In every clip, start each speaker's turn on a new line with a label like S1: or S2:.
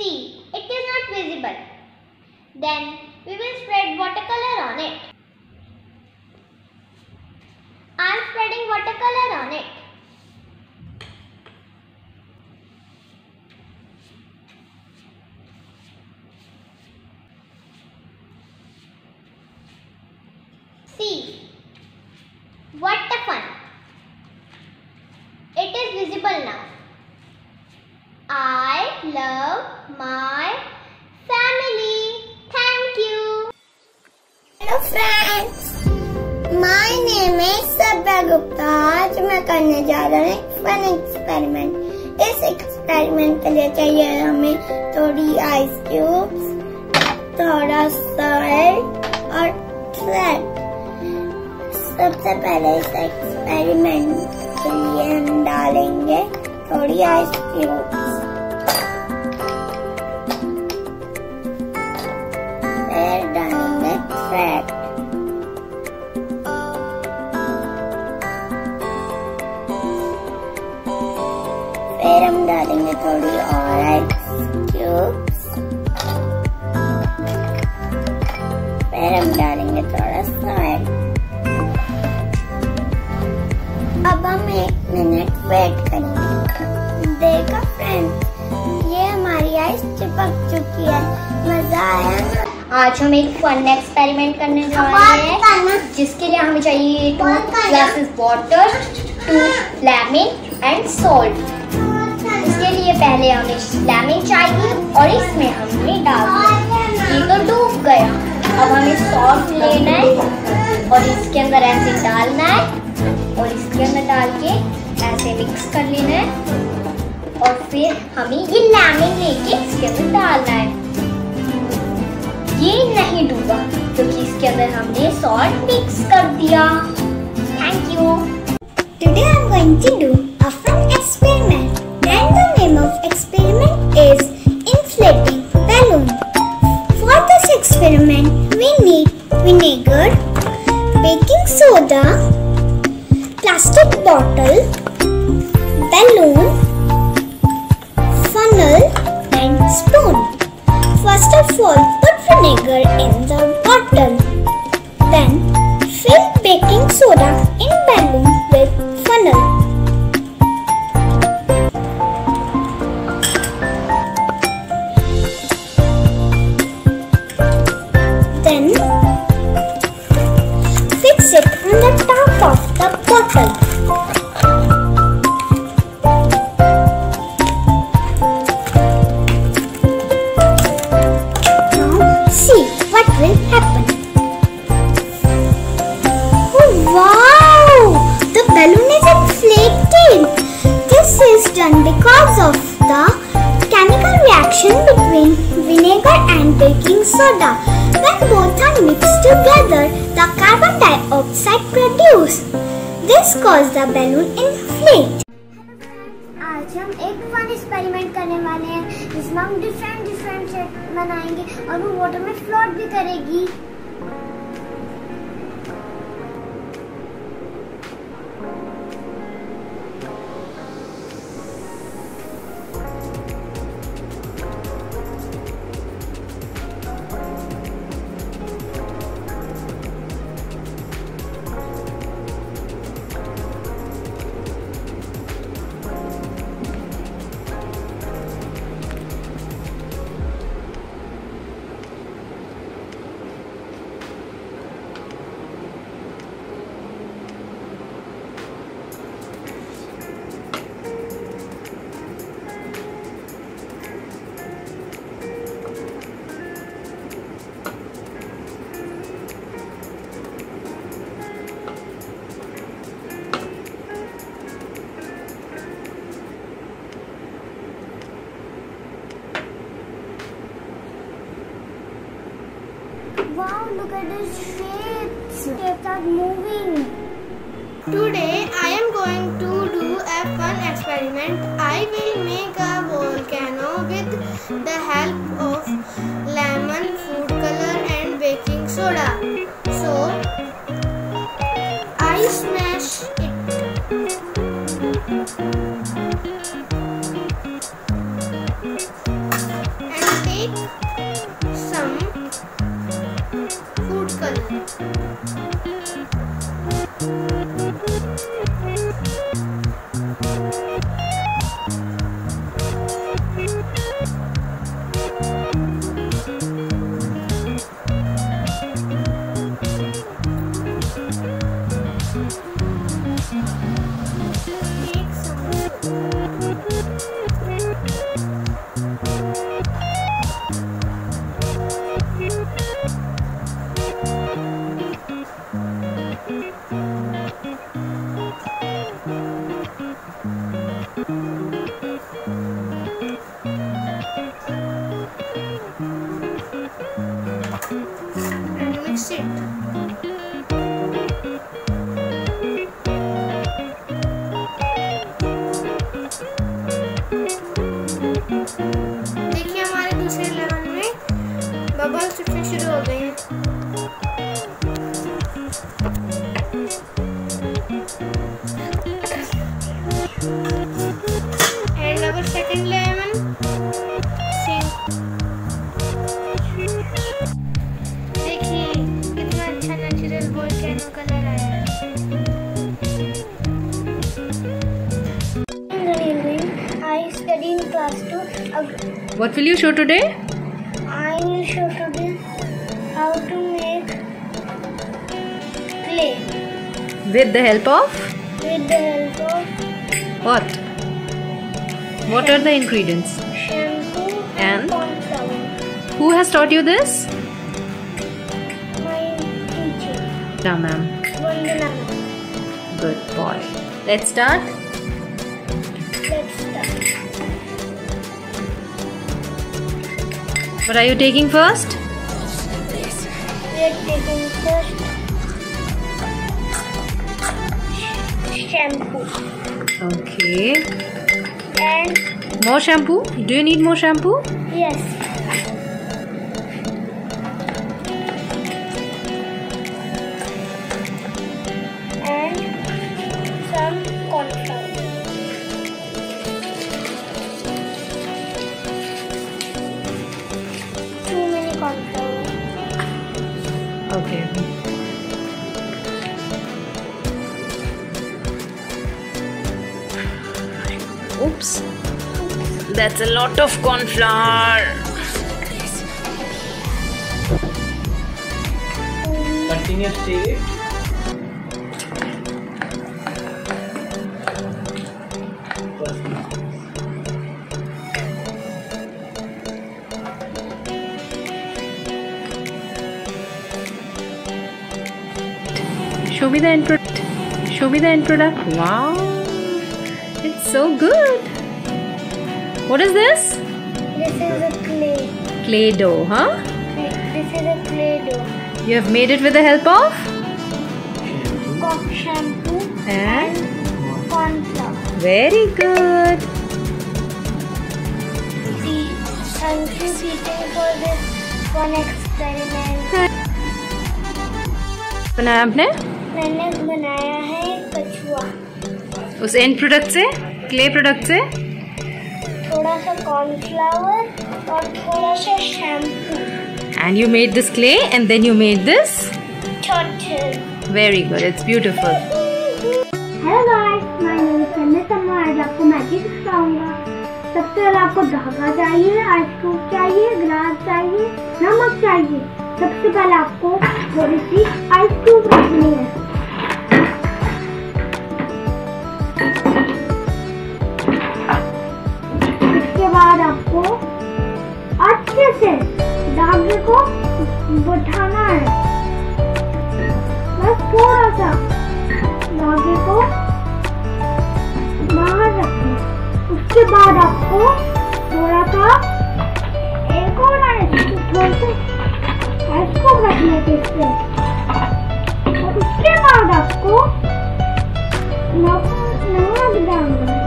S1: See, it is not visible. Then we will spread watercolor on it. I am spreading watercolor on it. See, what fun
S2: experiment इस experiment के लिए चाहिए हमें थोड़ी ice cubes थोड़ा salt और thread सबसे पहले इस एक्सपेरिमेंट के लिए हम डालेंगे थोड़ी आइस क्यूब्स फिर हम डालेंगे थोड़ी और क्यूब्स फिर हम डालेंगे थोड़ा सॉइल अब हम एक मिनट वेट करेंगे देखो फ्रेंड्स ये हमारी आइस चिपक चुकी है मज़ा आया ना
S1: आज हम एक फन एक्सपेरिमेंट करने जा रहे हैं जिसके लिए हमें चाहिए two glasses water two lemon and salt इसके लिए पहले हमें लेमन चाहिए और इसमें हमने डाल ये तो डूब गया। अब हमें सॉल्ट लेना है और इसके अंदर ऐसे डालना है और इसके अंदर डाल के ऐसे मिक्स कर लेना है। और फिर हमें ये लेमन लेके इसके अंदर डालना है। ये नहीं डूबा, क्योंकि तो इसके अंदर हमने सॉल्ट मिक्स कर दिया। Thank you
S2: Today I'm going to do a fun experiment. Name of experiment is inflating balloon. For this experiment, we need vinegar, baking soda, plastic bottle, balloon, together, the carbon dioxide produced. This causes the balloon inflate. आज हम एक fun experiment करने वाले हैं जिसमें हम different different shape बनाएँगे और वो वाटर में फ्लोट भी करेगी it is shapes They are moving.
S3: Today I am going to do a fun experiment. I will make a volcano with the help of lemon, food color and baking soda.
S4: So
S5: I smash it. And take
S6: What will you show today?
S5: I will show today how to make clay
S6: With the help of
S5: with the help of
S6: what? What are the ingredients?
S5: shampoo
S6: And?
S5: and corn flour.
S6: Who has taught you this?
S5: My teacher,
S6: No, ma'am.
S5: Vandana.
S6: Good boy. Let's start.
S5: Let's start.
S6: What are you taking first?
S5: We are taking first shampoo
S6: Okay.
S5: and
S6: More shampoo? Do you need more shampoo?
S5: yes,
S6: Okay. Oops. That's a lot of corn flour.
S7: Continuous take
S6: Show me the end product. Show me the end product. Wow. It's so good. What is this?
S5: This is a clay.
S6: Clay dough, huh?
S5: This is a clay dough.
S6: You have made it with the help of?
S5: Cock shampoo
S6: And?
S5: corn flour.
S6: Very good.
S5: See, thank you teacher for this fun experiment.
S6: बनाया आपने
S5: मैंने बनाया है कछुआ।
S6: उस end product से? Clay product से?
S5: थोड़ा सा कॉर्नफ्लावर और थोड़ा सा shampoo
S6: and you made this clay and then you made this
S5: छोटे
S6: very good it's
S5: beautiful hello guys my name is Amit आज आपको मैजिक सिखाऊँगा। सबसे पहले आपको धागा चाहिए आइस क्यूब चाहिए ग्लास चाहिए नमक चाहिए सबसे पहले आपको थोड़ी सी आइस क्यूब रखनी है। से धागे को बिठाना है। बस थोड़ा सा धागे को बाहर रखना उसके बाद आपको थोड़ा सा एक और थोड़े से आइस को रखने के इससे और उसके बाद आपको नमक डालना है।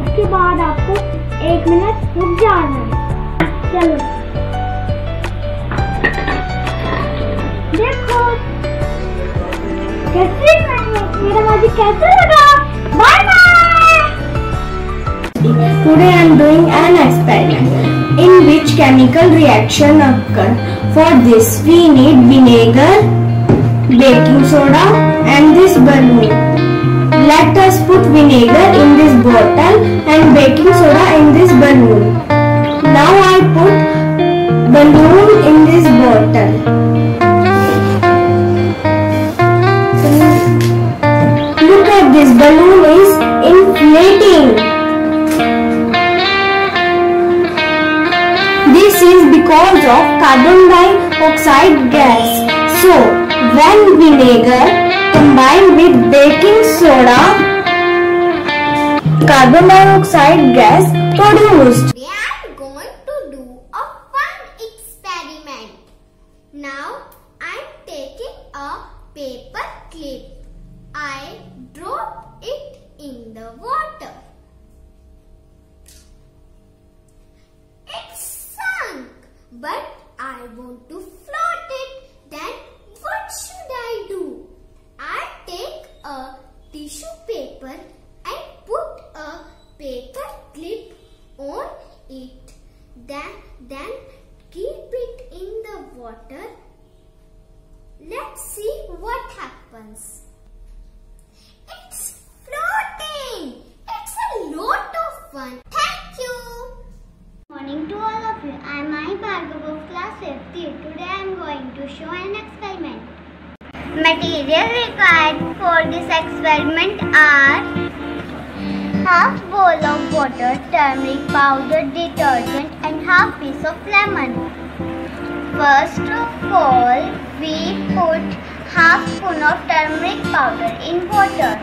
S5: उसके बाद आपको एक मिनट रुक जाना है। चलो। देखो कैसे मेरा मैजिक कैसे लगा bye bye Today I am doing an experiment in which
S3: chemical reaction occur. For this we need vinegar, baking soda and this balloon. Let us put vinegar in this bottle and baking soda in this balloon. Now I put balloon in this bottle. Inflating. This is because of carbon dioxide gas. So, when vinegar combined with baking soda, carbon dioxide gas produced.
S1: We are going to do a fun experiment. Now I am taking a paper clip. I drop it in the water. It's sunk, but I want to Material required for this experiment are half bowl of water, turmeric powder, detergent and half piece of lemon. First of all, we put half spoon of turmeric powder in water.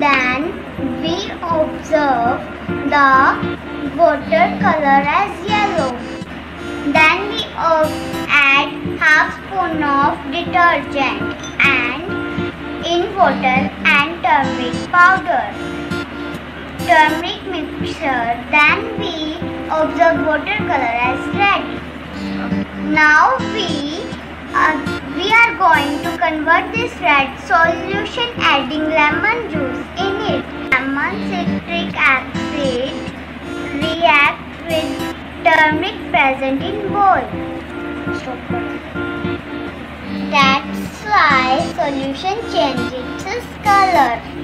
S1: Then we observe the water color as yellow. Then we add half spoon of detergent in water and turmeric powder. Turmeric mixture. Then we observe water color as red. Now we uh, we are going to convert this red solution adding lemon juice in it. Lemon citric acid react with turmeric present in bowl. That's why solution changes its color.